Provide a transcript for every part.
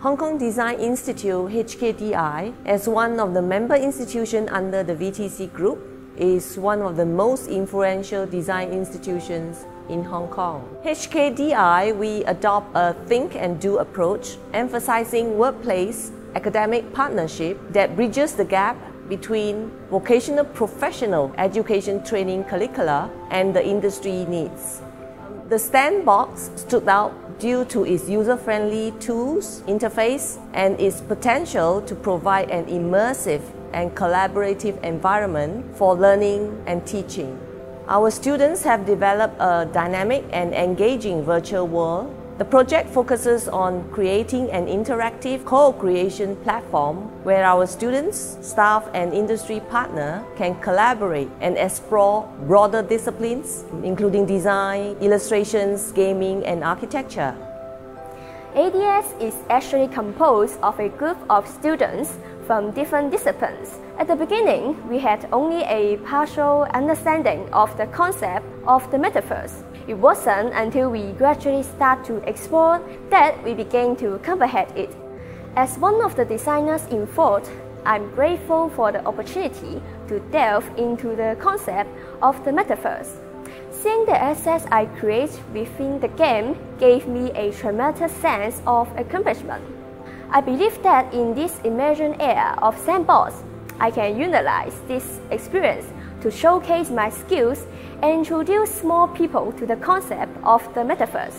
Hong Kong Design Institute HKDI, as one of the member institutions under the VTC Group, is one of the most influential design institutions in Hong Kong. HKDI, we adopt a think and do approach, emphasizing workplace academic partnership that bridges the gap between vocational professional education training curricula and the industry needs. The Sandbox stood out due to its user-friendly tools, interface, and its potential to provide an immersive and collaborative environment for learning and teaching. Our students have developed a dynamic and engaging virtual world the project focuses on creating an interactive co-creation platform where our students, staff and industry partner can collaborate and explore broader disciplines including design, illustrations, gaming and architecture. ADS is actually composed of a group of students from different disciplines. At the beginning, we had only a partial understanding of the concept of the metaverse. It wasn't until we gradually start to explore that we began to comprehend it. As one of the designers involved, I'm grateful for the opportunity to delve into the concept of the metaverse. Seeing the assets I create within the game gave me a tremendous sense of accomplishment. I believe that in this imagined era of sandbox, I can utilize this experience to showcase my skills and introduce more people to the concept of the metaverse.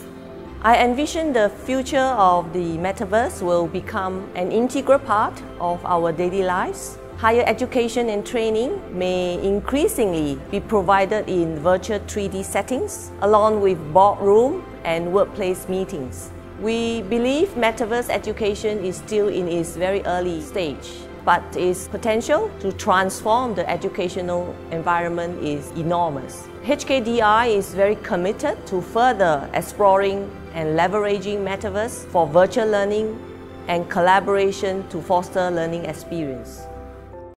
I envision the future of the metaverse will become an integral part of our daily lives. Higher education and training may increasingly be provided in virtual 3D settings, along with boardroom and workplace meetings. We believe metaverse education is still in its very early stage but its potential to transform the educational environment is enormous. HKDI is very committed to further exploring and leveraging metaverse for virtual learning and collaboration to foster learning experience.